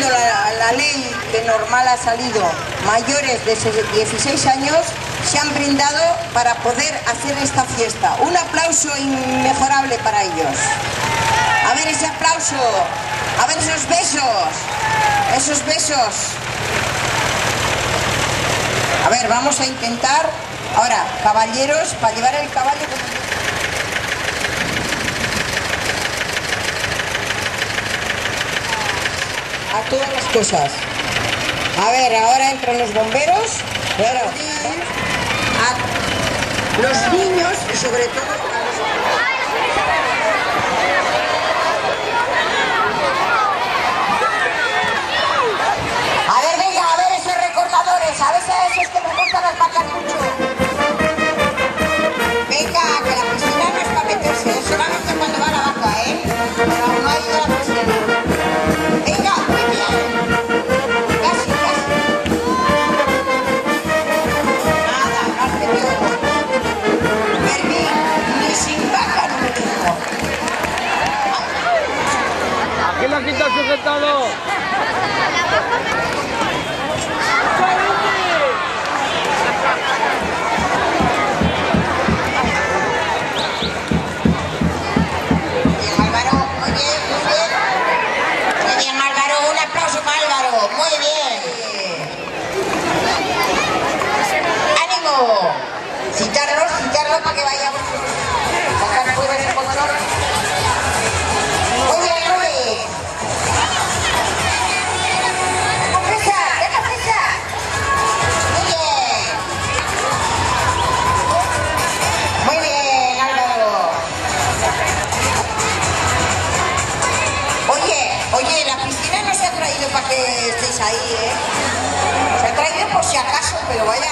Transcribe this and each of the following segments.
la, la ley que normal ha salido, mayores de 16 años se han brindado para poder hacer esta fiesta. Un aplauso inmejorable para ellos. A ver ese aplauso, a ver esos besos, esos besos. A ver, vamos a intentar, ahora, caballeros, para llevar el caballo... todas las cosas. A ver, ahora entran los bomberos. Pero, a los niños y sobre todo a los... ¿A quién le ha quitado el sujetado? que estéis ahí, ¿eh? Se ha traído por si acaso, pero vaya.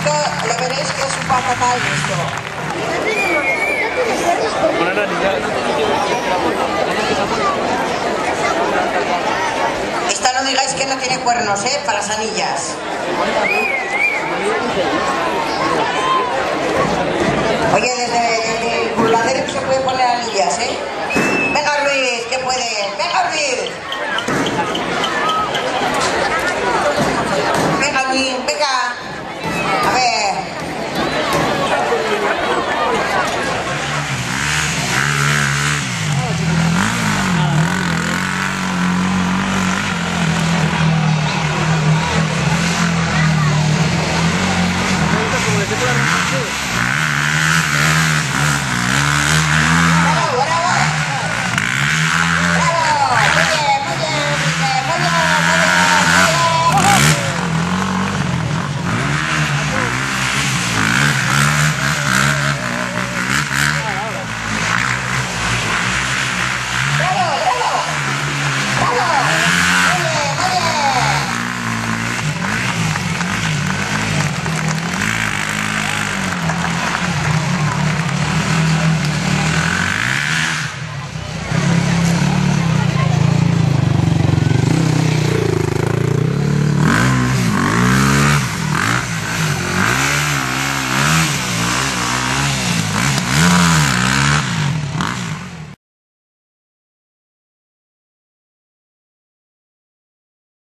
Esto lo veréis que es un fatal esto. Esta no digáis que no tiene cuernos, ¿eh? Para las anillas. Two.